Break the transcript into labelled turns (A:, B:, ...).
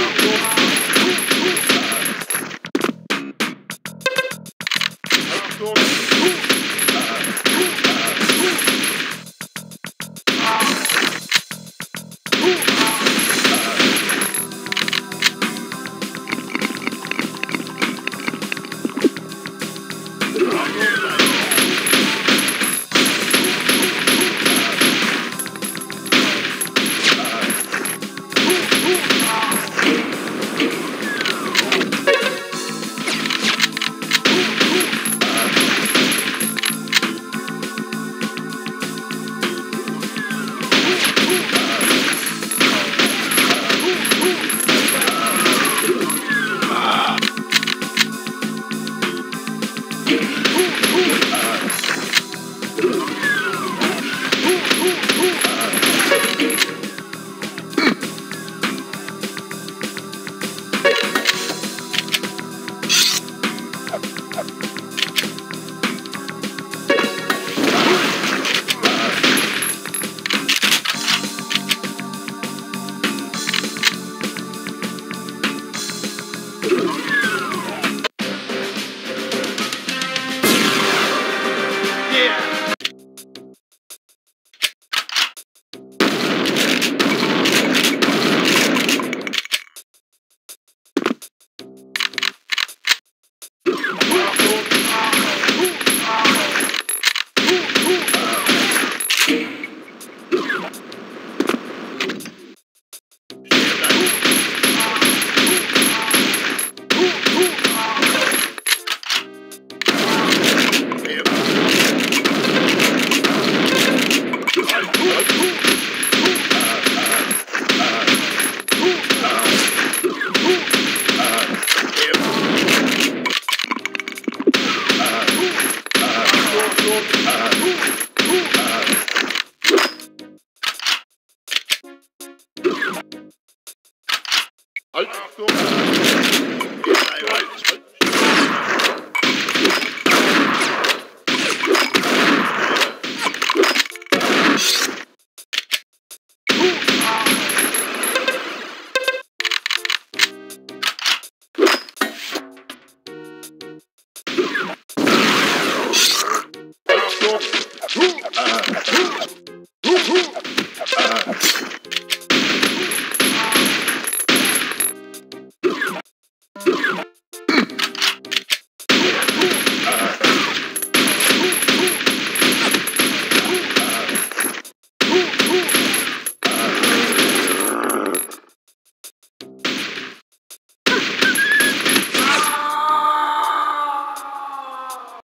A: Ooh, ah. Ooh, ooh.
B: Halt! Achtung!